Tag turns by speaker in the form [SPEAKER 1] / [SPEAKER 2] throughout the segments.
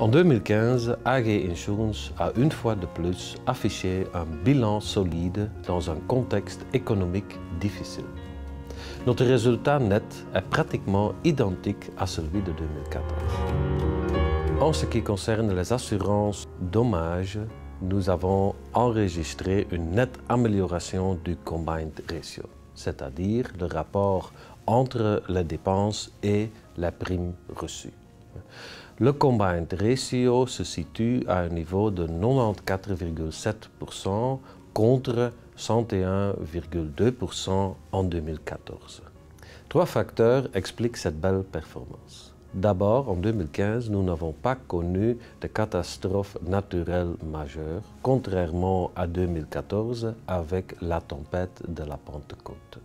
[SPEAKER 1] En 2015, AG Insurance a une fois de plus affiché un bilan solide dans un contexte économique difficile. Notre résultat net est pratiquement identique à celui de 2014. En ce qui concerne les assurances dommages, nous avons enregistré une nette amélioration du combined ratio, c'est-à-dire le rapport entre les dépenses et la prime reçue. Le combined ratio se situe à un niveau de 94,7% contre 101,2% en 2014. Trois facteurs expliquent cette belle performance. D'abord, en 2015, nous n'avons pas connu de catastrophe naturelle majeure, contrairement à 2014 avec la tempête de la Pentecôte.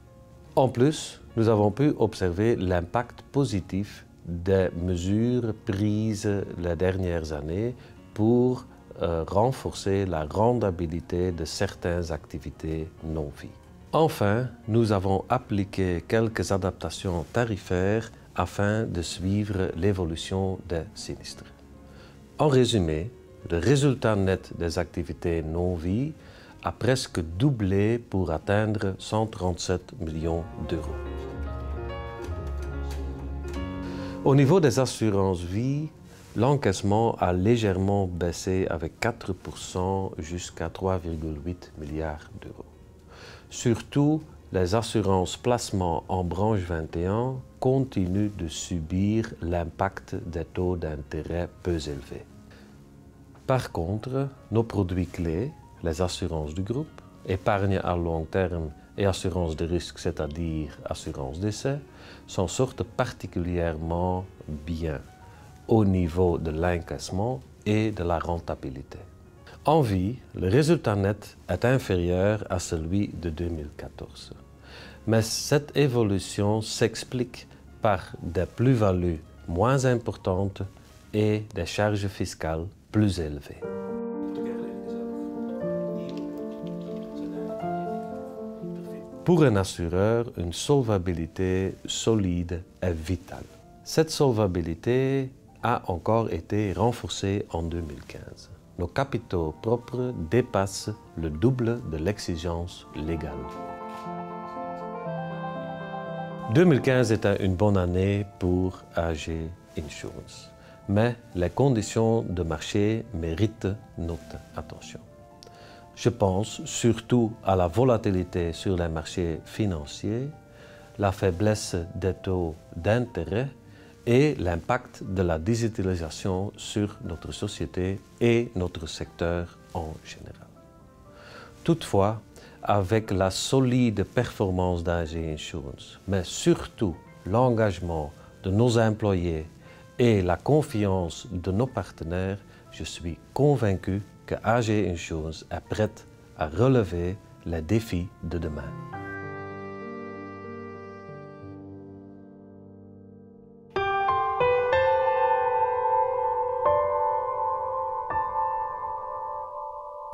[SPEAKER 1] En plus, nous avons pu observer l'impact positif des mesures prises les dernières années pour euh, renforcer la rendabilité de certaines activités non-vie. Enfin, nous avons appliqué quelques adaptations tarifaires afin de suivre l'évolution des sinistres. En résumé, le résultat net des activités non-vie a presque doublé pour atteindre 137 millions d'euros. Au niveau des assurances vie, l'encaissement a légèrement baissé avec 4% jusqu'à 3,8 milliards d'euros. Surtout, les assurances placement en branche 21 continuent de subir l'impact des taux d'intérêt peu élevés. Par contre, nos produits clés, les assurances du groupe, épargne à long terme et assurance de risque, c'est-à-dire assurance d'essai, s'en sortent particulièrement bien au niveau de l'encaissement et de la rentabilité. En vie, le résultat net est inférieur à celui de 2014. Mais cette évolution s'explique par des plus-values moins importantes et des charges fiscales plus élevées. Pour un assureur, une solvabilité solide est vitale. Cette solvabilité a encore été renforcée en 2015. Nos capitaux propres dépassent le double de l'exigence légale. 2015 était une bonne année pour AG Insurance, mais les conditions de marché méritent notre attention. Je pense surtout à la volatilité sur les marchés financiers, la faiblesse des taux d'intérêt et l'impact de la digitalisation sur notre société et notre secteur en général. Toutefois, avec la solide performance d'AG Insurance, mais surtout l'engagement de nos employés et la confiance de nos partenaires, je suis convaincu que AG Insurance est prête à relever les défis de demain.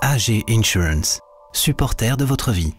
[SPEAKER 2] AG Insurance, supporter de votre vie.